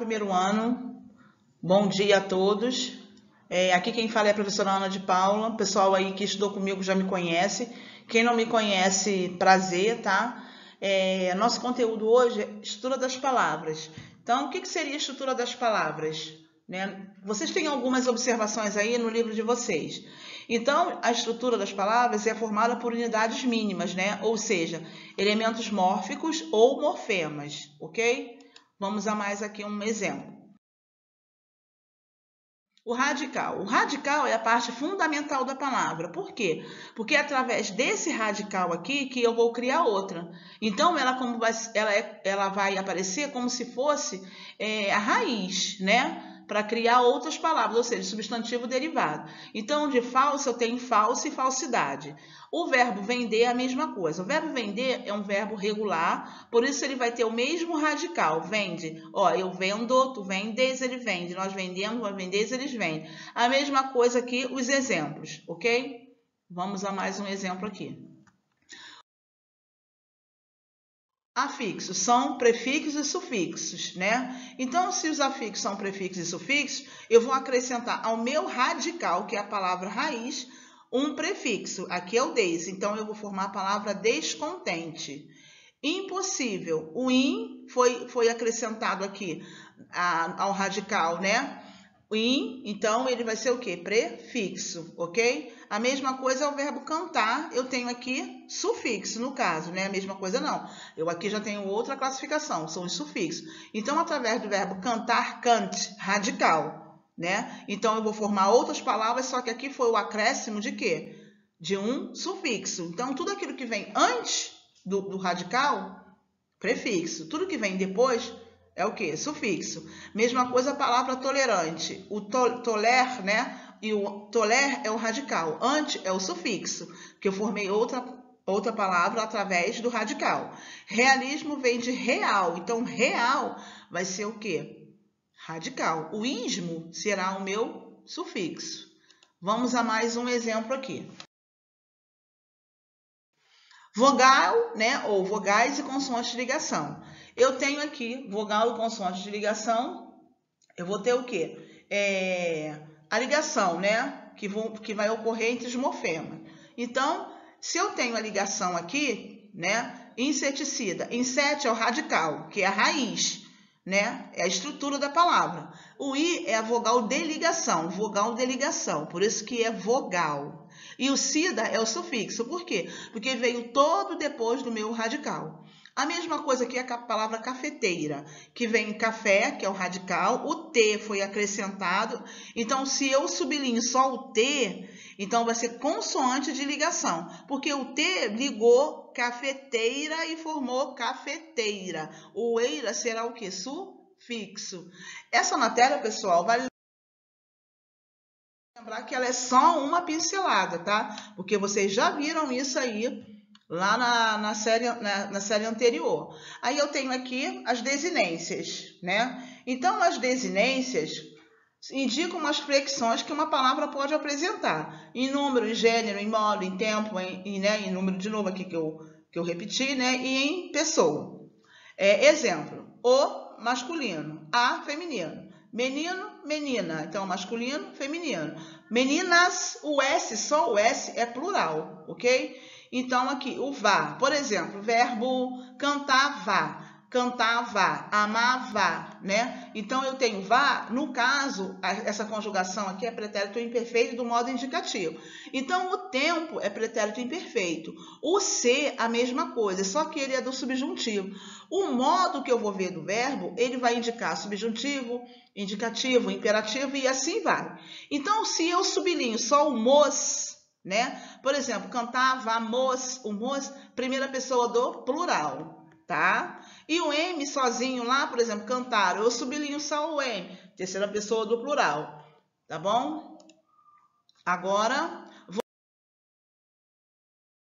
primeiro ano. Bom dia a todos. É, aqui quem fala é a professora Ana de Paula. Pessoal aí que estudou comigo já me conhece. Quem não me conhece, prazer, tá? É, nosso conteúdo hoje é estrutura das palavras. Então, o que, que seria estrutura das palavras? Né? Vocês têm algumas observações aí no livro de vocês. Então, a estrutura das palavras é formada por unidades mínimas, né? Ou seja, elementos mórficos ou morfemas, ok? Vamos a mais aqui um exemplo. O radical. O radical é a parte fundamental da palavra. Por quê? Porque é através desse radical aqui que eu vou criar outra. Então, ela, como vai, ela, é, ela vai aparecer como se fosse é, a raiz, né? Para criar outras palavras, ou seja, substantivo derivado. Então, de falso eu tenho falso e falsidade. O verbo vender é a mesma coisa. O verbo vender é um verbo regular, por isso ele vai ter o mesmo radical. Vende. Ó, eu vendo, tu vendes, ele vende. Nós vendemos, nós vendes, eles vendem. A mesma coisa aqui, os exemplos, ok? Vamos a mais um exemplo aqui. Afixos são prefixos e sufixos, né? Então, se os afixos são prefixos e sufixos, eu vou acrescentar ao meu radical, que é a palavra raiz, um prefixo. Aqui é o des, então eu vou formar a palavra descontente. Impossível. O in foi, foi acrescentado aqui a, ao radical, né? O então, ele vai ser o quê? Prefixo, ok? A mesma coisa é o verbo cantar, eu tenho aqui sufixo, no caso, né? A mesma coisa não. Eu aqui já tenho outra classificação, são os sufixos. Então, através do verbo cantar, cante, radical, né? Então, eu vou formar outras palavras, só que aqui foi o acréscimo de quê? De um sufixo. Então, tudo aquilo que vem antes do, do radical, prefixo. Tudo que vem depois, é o que? Sufixo. Mesma coisa a palavra tolerante. O to toler, né? E o toler é o radical. Ante é o sufixo, que eu formei outra, outra palavra através do radical. Realismo vem de real. Então, real vai ser o quê? Radical. O ismo será o meu sufixo. Vamos a mais um exemplo aqui. Vogal, né? Ou vogais e consoantes de ligação. Eu tenho aqui vogal e consoante de ligação. Eu vou ter o quê? É, a ligação, né? Que, vou, que vai ocorrer entre os morfemas. Então, se eu tenho a ligação aqui, né? Inseticida. Inset é o radical, que é a raiz, né? É a estrutura da palavra. O i é a vogal de ligação, vogal de ligação, por isso que é vogal. E o sida é o sufixo, por quê? Porque veio todo depois do meu radical. A mesma coisa aqui é a palavra cafeteira, que vem café, que é o radical, o T foi acrescentado. Então, se eu sublinho só o T, então vai ser consoante de ligação, porque o T ligou cafeteira e formou cafeteira. O eira será o que? Sufixo. Essa matéria, pessoal, vai lembrar que ela é só uma pincelada, tá? Porque vocês já viram isso aí lá na, na, série, na, na, série anterior. Aí eu tenho aqui as desinências, né? Então, as desinências indicam as flexões que uma palavra pode apresentar, em número, em gênero, em modo, em tempo, em, em, né, em número, de novo aqui que eu, que eu repeti, né? E em pessoa. É, exemplo, o masculino, a feminino. Menino, menina, então masculino, feminino. Meninas, o S, só o S é plural, ok? Então, aqui, o vá. Por exemplo, verbo cantar, vá. Cantava, amava, né? Então, eu tenho vá, no caso, essa conjugação aqui é pretérito imperfeito do modo indicativo. Então, o tempo é pretérito imperfeito. O ser, a mesma coisa, só que ele é do subjuntivo. O modo que eu vou ver do verbo, ele vai indicar subjuntivo, indicativo, imperativo e assim vai. Então, se eu sublinho só o mos, né? Por exemplo, cantávamos, o mos, primeira pessoa do plural, tá? E o M sozinho lá, por exemplo, cantaram, eu sublinho só o M, terceira pessoa do plural, tá bom? Agora,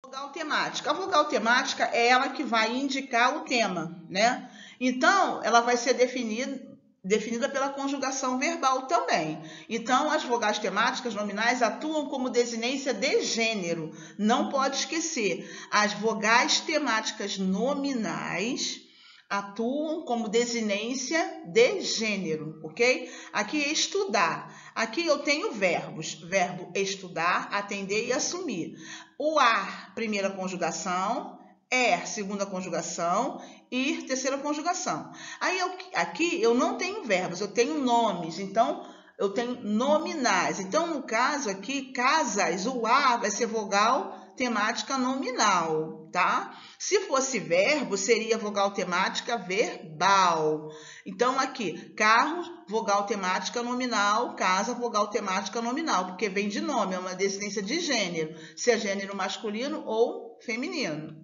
vogal temática. A vogal temática é ela que vai indicar o tema, né? Então, ela vai ser definida definida pela conjugação verbal também. Então, as vogais temáticas nominais atuam como desinência de gênero. Não pode esquecer, as vogais temáticas nominais atuam como desinência de gênero, ok? Aqui é estudar. Aqui eu tenho verbos. Verbo estudar, atender e assumir. O ar, primeira conjugação. Er, segunda conjugação. Ir, terceira conjugação. Aí eu, aqui eu não tenho verbos, eu tenho nomes. Então, eu tenho nominais. Então, no caso aqui, casas, o A vai ser vogal temática nominal, tá? Se fosse verbo, seria vogal temática verbal. Então, aqui, carro, vogal temática nominal, casa, vogal temática nominal, porque vem de nome, é uma descendência de gênero, se é gênero masculino ou feminino,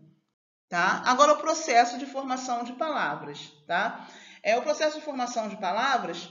tá? Agora, o processo de formação de palavras, tá? É o processo de formação de palavras,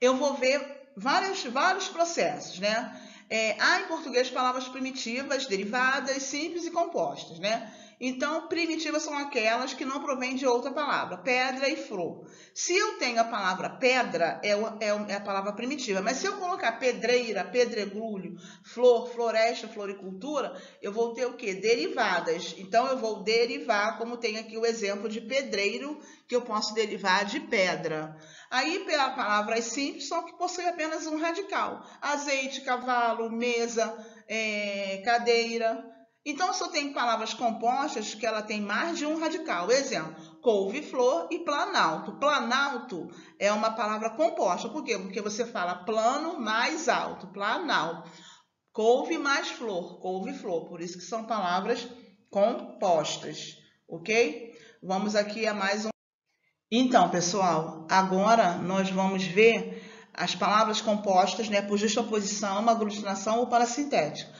eu vou ver vários, vários processos, né? É, há em português palavras primitivas, derivadas, simples e compostas, né? Então, primitivas são aquelas que não provêm de outra palavra, pedra e flor. Se eu tenho a palavra pedra, é, é, é a palavra primitiva, mas se eu colocar pedreira, pedregulho, flor, floresta, floricultura, eu vou ter o quê? Derivadas. Então, eu vou derivar, como tem aqui o exemplo de pedreiro, que eu posso derivar de pedra. Aí, pela palavras simples, só que possui apenas um radical. Azeite, cavalo, mesa, é, cadeira. Então, eu tenho palavras compostas que ela tem mais de um radical. Exemplo, couve-flor e planalto. Planalto é uma palavra composta. Por quê? Porque você fala plano mais alto, planalto. Couve mais flor, couve-flor. Por isso que são palavras compostas, ok? Vamos aqui a mais um. Então, pessoal, agora nós vamos ver as palavras compostas né, por justaposição, aglutinação ou parasintético.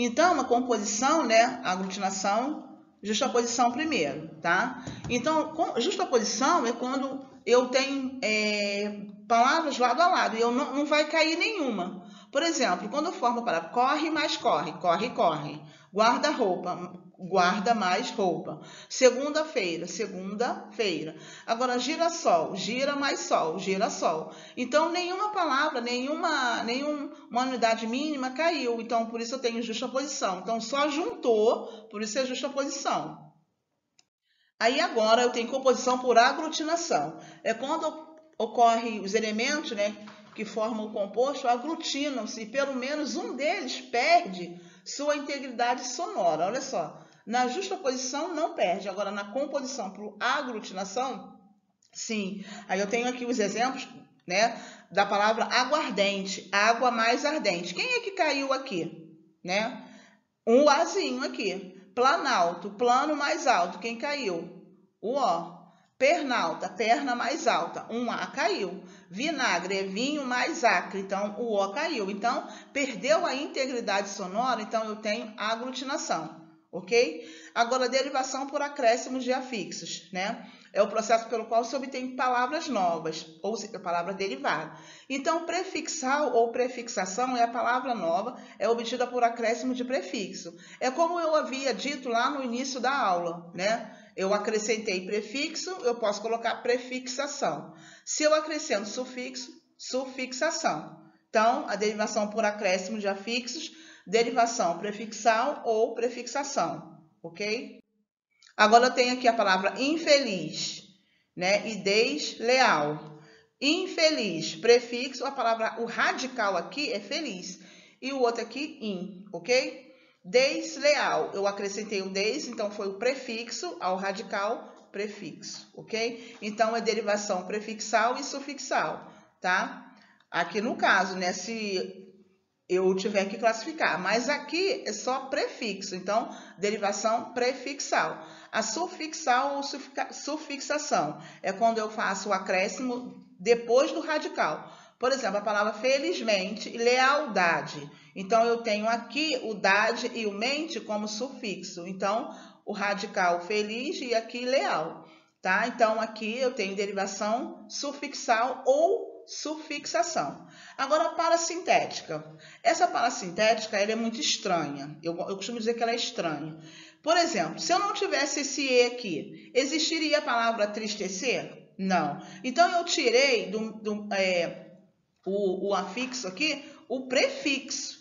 Então, a composição, né, aglutinação, justaposição primeiro, tá? Então, justaposição é quando eu tenho é, palavras lado a lado e eu não, não vai cair nenhuma. Por exemplo, quando eu formo a palavra corre mais corre, corre, corre. Guarda-roupa, guarda mais roupa. Segunda-feira, segunda-feira. Agora, girassol, gira mais sol, girassol. Então, nenhuma palavra, nenhuma, nenhuma unidade mínima caiu. Então, por isso eu tenho justa posição. Então, só juntou, por isso é justa posição. Aí, agora, eu tenho composição por aglutinação. É quando ocorre os elementos, né, que formam o composto, aglutinam-se e pelo menos um deles perde sua integridade sonora. Olha só, na justa posição não perde, agora na composição por aglutinação, sim. Aí eu tenho aqui os exemplos, né, da palavra aguardente, água mais ardente. Quem é que caiu aqui, né? Um azinho aqui. Planalto, plano mais alto. Quem caiu? O O. Pernalta, perna mais alta. Um A caiu. Vinagre é vinho mais acre. Então, o O caiu. Então, perdeu a integridade sonora. Então, eu tenho aglutinação ok? Agora, derivação por acréscimos de afixos, né? É o processo pelo qual se obtém palavras novas, ou seja, palavra derivada. Então, prefixal ou prefixação é a palavra nova, é obtida por acréscimo de prefixo. É como eu havia dito lá no início da aula, né? Eu acrescentei prefixo, eu posso colocar prefixação. Se eu acrescento sufixo, sufixação. Então, a derivação por acréscimo de afixos derivação prefixal ou prefixação, ok? Agora eu tenho aqui a palavra infeliz, né? E desleal. Infeliz, prefixo, a palavra, o radical aqui é feliz. E o outro aqui, in, ok? Desleal, eu acrescentei o des, então foi o prefixo ao radical prefixo, ok? Então é derivação prefixal e sufixal, tá? Aqui no caso, né? Se eu tiver que classificar. Mas aqui é só prefixo, então, derivação prefixal. A sufixal ou sufixação é quando eu faço o acréscimo depois do radical. Por exemplo, a palavra felizmente e lealdade. Então, eu tenho aqui o dade e o mente como sufixo. Então, o radical feliz e aqui leal. Tá? Então, aqui eu tenho derivação sufixal ou sufixação. Agora, a parasintética. Essa parasintética ela é muito estranha. Eu, eu costumo dizer que ela é estranha. Por exemplo, se eu não tivesse esse E aqui, existiria a palavra tristecer? Não. Então, eu tirei do, do é, o, o afixo aqui o prefixo.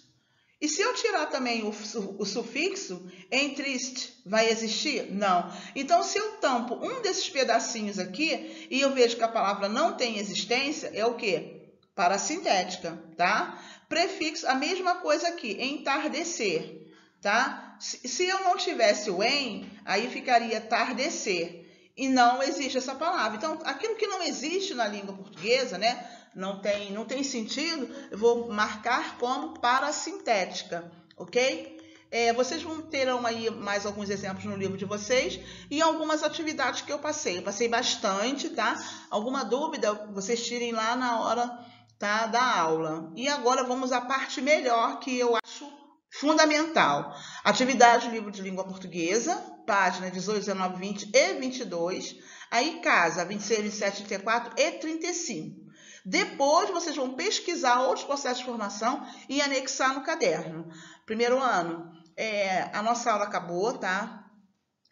E se eu tirar também o, o sufixo entriste, vai existir? Não. Então, se eu tampo um desses pedacinhos aqui e eu vejo que a palavra não tem existência, é o quê? Parasintética, tá? Prefixo, a mesma coisa aqui, entardecer, tá? Se eu não tivesse o em, aí ficaria tardecer. E não existe essa palavra. Então, aquilo que não existe na língua portuguesa, né? Não tem, não tem sentido, eu vou marcar como parasintética, ok? É, vocês vão ter aí mais alguns exemplos no livro de vocês e algumas atividades que eu passei. Eu passei bastante, tá? Alguma dúvida, vocês tirem lá na hora tá, da aula. E agora vamos à parte melhor que eu acho fundamental. Atividade livro de língua portuguesa, página 18, 19, 20 e 22. Aí casa 26, 27, 34 e 35. Depois vocês vão pesquisar outros processos de formação e anexar no caderno. Primeiro ano, é, a nossa aula acabou, tá?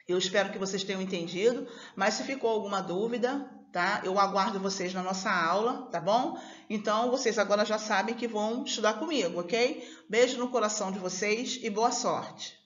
Eu espero que vocês tenham entendido, mas se ficou alguma dúvida, tá? Eu aguardo vocês na nossa aula, tá bom? Então, vocês agora já sabem que vão estudar comigo, ok? Beijo no coração de vocês e boa sorte!